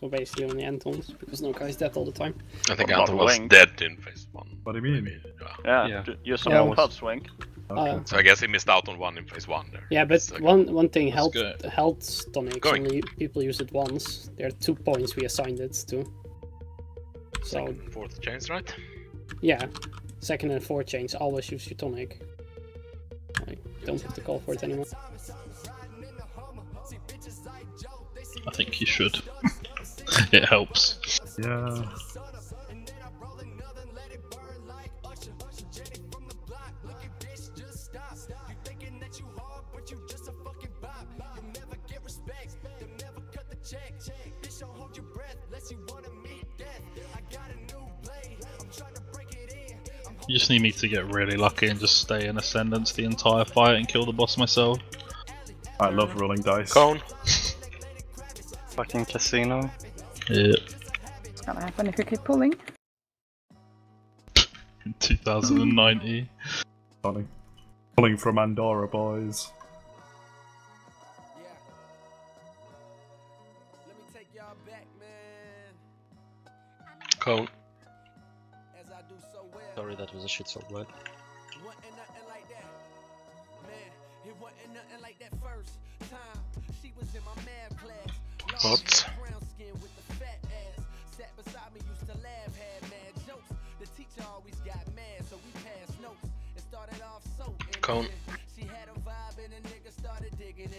So basically only Anton's, because no guy's dead all the time. I think But not Anton was Wink. dead in phase one. What do you mean? Yeah. Yeah, Yeah. d- use some Yeah, more was- pods, Okay. Uh, So I guess he missed out on one in phase one there. Yeah, but Second. one one thing, That's health good. health tonics Going. only people use it once. There are two points we assigned it to. So Second, and fourth chains, right? yeah, second and fourth chains always use your tonic. I don't have to call for it anymore. I think you should. it helps. Yeah. You just need me to get really lucky and just stay in ascendance the entire fight and kill the boss myself. I love rolling dice. Cone. Fucking casino. Yeah. It's gonna happen if you keep pulling. In 2090. Funny. Pulling from Andorra, boys. Let me take y'all back, man. Cone. As I do so well. Sorry, that was a shit so blood. Wasn't nothing like that. Man, it wasn't nothing like that first time. She was in my math class. What? To get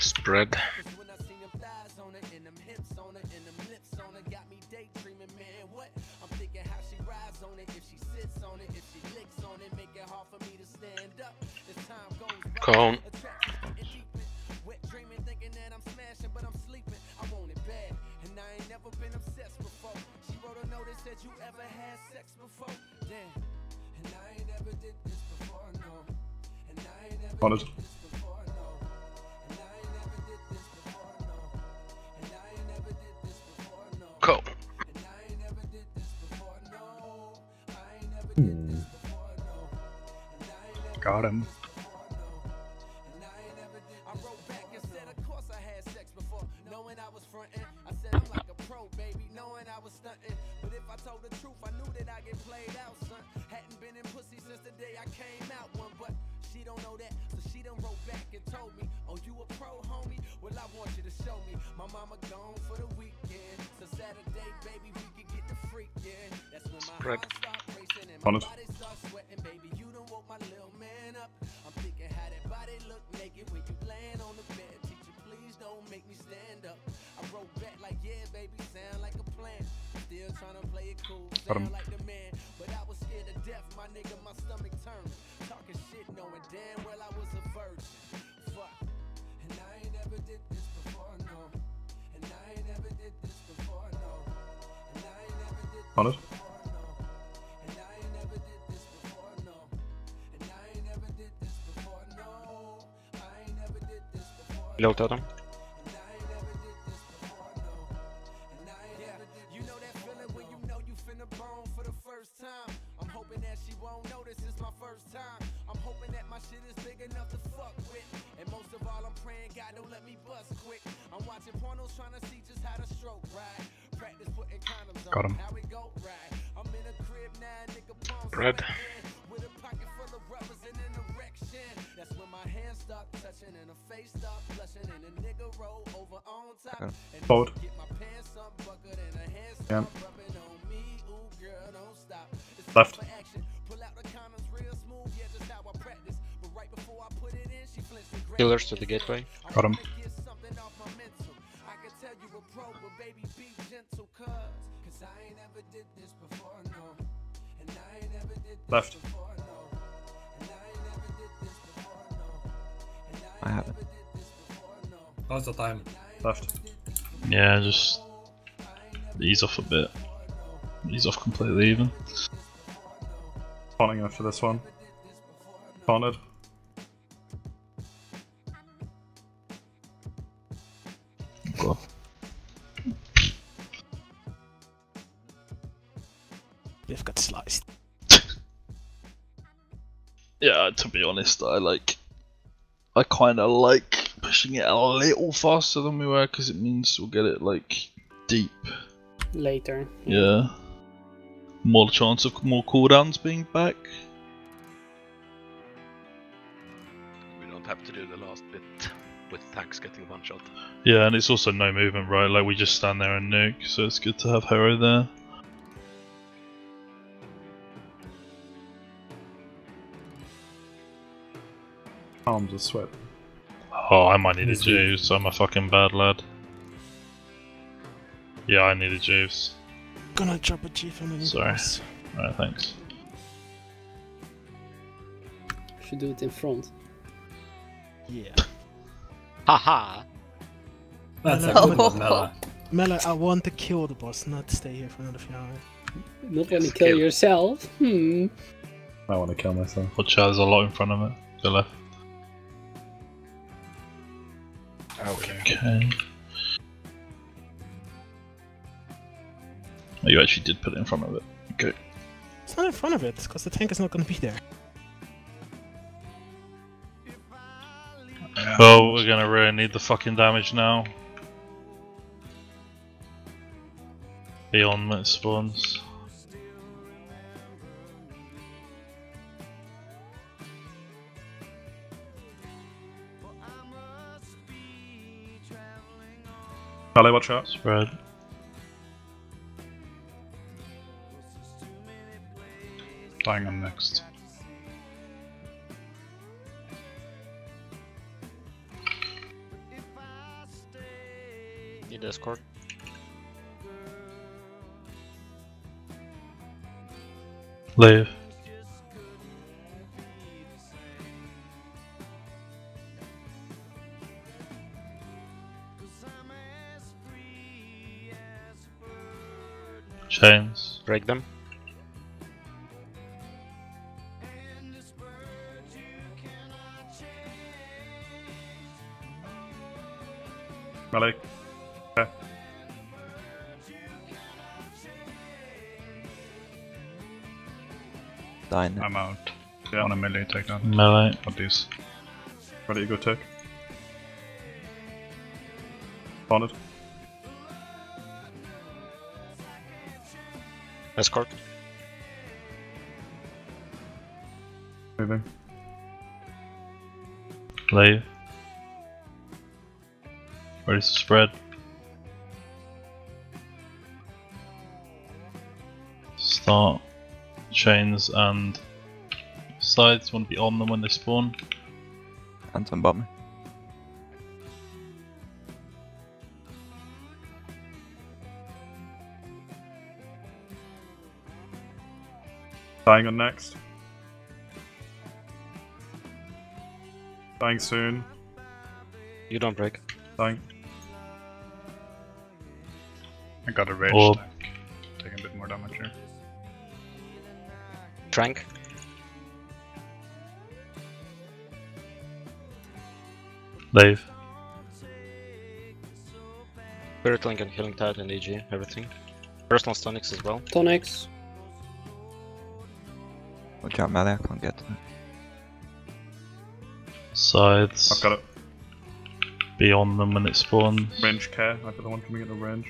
Spread. Cause when I seen them thighs on her and them hips on her and them lips on her got me daydreaming, man. What? I'm thinking how she rides on it, if she sits on it, if she licks on it, make it hard for me to stand up. As time goes Cone. you ever had On it. did this before, no. And I ain't never did this before, no. And I ain't never did this before, no. Cone. And I ain't never did this before, no. I ain't never did hmm. this before, no. And I ain't never Got him. I ain't never did I wrote back and said, of course I had sex before, knowing I was frontin'. I said I'm like a pro, baby, knowing I was stuntin'. But if I told the truth, I knew that I get played out, and told me, oh you a pro, homie? Well I want you to show me. My mama gone for the weekend, so Saturday, baby, we can get the freakin'. That's when my Spread. heart racing and my body start sweating, baby. You done woke my little man up. I'm thinking how that body look naked when you laying on the bed. Teacher, please don't make me stand up. I wrote back like, yeah, baby, sound like a plan. Still trying to play it cool, sound like the man. But I was scared to death, my nigga, my stomach turned. Talking shit, knowing damn well I was a virgin. This before, Below totem. I ain't never did this before, no. And I ain't never did You know that feeling when you know you finna bone for the first time. I'm hoping that she won't notice it's my first time. I'm hoping that my shit is big enough to fuck with. And most of all, I'm praying God don't let me bust quick. I'm watching pornos trying to see just how to stroke right. Practice putting condoms on. Got 'em. How we go right. I'm in a crib now, nigga palms Bread. sweating. With a pocket full of rubbers and an erection. That's when my hands start touching and her face start blushing and a nigga roll over on top. And get my pants unbuckled and her hands Yeah. start rubbing on me. Ooh, girl, don't this before, no. How's the time? Left. Yeah, just ease off a bit. Ease off completely even. Spawning after this one. Spawned. Go. We've got sliced. Yeah, to be honest, I like. I kind of like pushing it a little faster than we were because it means we'll get it like deep. Later. Yeah. More chance of more cooldowns being back. We don't have to do the last bit with tanks getting one shot. Yeah, and it's also no movement, right? Like we just stand there and nuke, so it's good to have Hero there. Arms are sweat. Oh, I might need a Yes, we- juice. I'm a fucking bad lad. Yeah, I need a juice. Gonna drop a chief on the Sorry. Alright, thanks. Should do it in front. Yeah. Haha! That's a Oh. good one, Mela. Mela, I want to kill the boss, not stay here for another few hours. Not when you Yes, kill kill. yourself. Hmm. I want to kill myself. Watch out, there's a lot in front of it. To the left. Okay. Okay. Oh, you actually did put it in front of it. Okay. It's not in front of it, because the tank is not gonna be there. Oh, we're gonna really need the fucking damage now. Beyond when it spawns. Charlie, watch out. Spread. Dying on next. Need escort. Leave. Chains. Break them. Melee. Okay. Dying. I'm out. Yeah. On a melee takedown. Melee. Got these. Ready to go take. Spawned. Escort. Moving. Leave. Ready to spread. Start. Chains and sides want to be on them when they spawn. Anton bot me. Dying on next. Dying soon. You don't break. Dying. I got a rage Orb. tank. Taking a bit more damage here. Trank. Leave. Spirit Link and Healing Tide and AG, everything. Personal Stonics as well. Tonics. Watch out, melee, I can't get to it. Sides. I've got it. Be on them when it spawns. Range care. I've got the one coming at the range.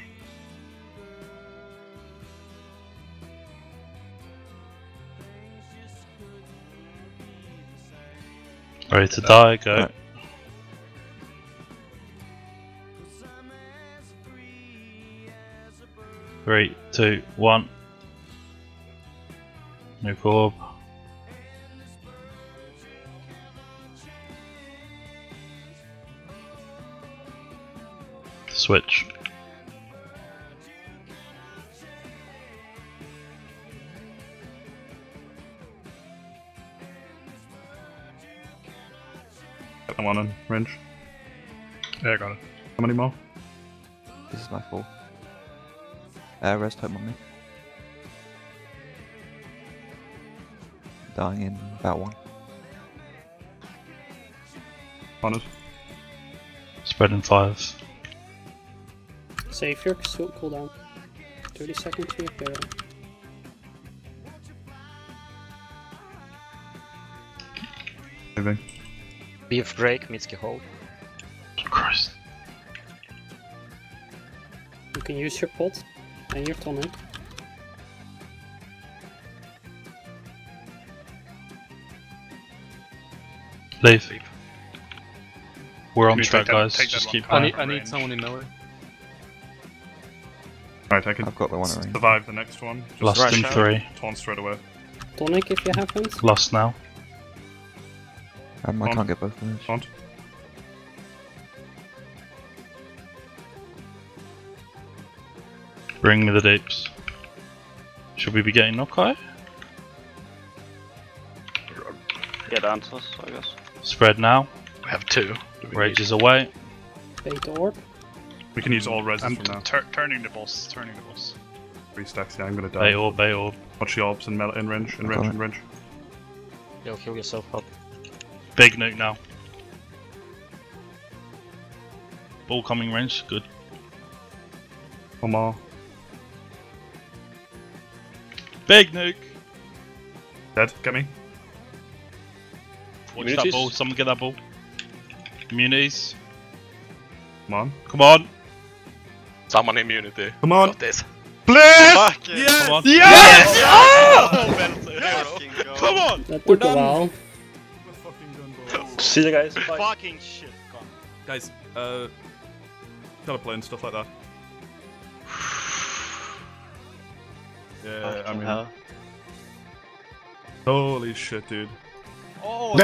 Ready to die, go. Right. Three, two, one. Nuke orb. Switch. Got the one on range. Yeah, I got it. How many more? This is my fault. Uh, rest home on me. Dying in about one. On it. Spread in five. Save your cool down. 30 seconds to repair. Maybe. We have Mitsuki hold. Christ. You can use your pot and your tunnel. Leave. We're on track, guys. Just keep. I need, I need someone in melee. Right, I can I've got the one at survive the next one. Just Lost rush in out. three. Torn straight away. Tonic if you have hands. Lost now. Um, I On. can't get both of those. Taunt. Bring me the deeps. Should we be getting Nokai? Get answers, I guess. Spread now. We have two. Do we Rage is away. Bait orb. We can use all reses I'm from now. tur- turning the boss, turning the boss. Three stacks, yeah, I'm gonna Bay die. orb, bay orb. Watch the orbs in, mel- in range, in I range, got in range. Yo, heal yourself up. Big nuke now. Ball coming range, good. One more. Big nuke! Dead, get me. Watch that ball, someone get that ball. Immunities. Come on. Come on! Someone immunity. Come on! Got this. Please! Fuck yeah! Yes! Come on. Yes! Oh! Ben's a hero. Come on! That We're took a done. while. We're fucking done, boys. See you guys. Bye. Fucking shit, gone. Guys, uh, teleplay and stuff like that. Yeah, I mean, hell. holy shit, dude. Oh,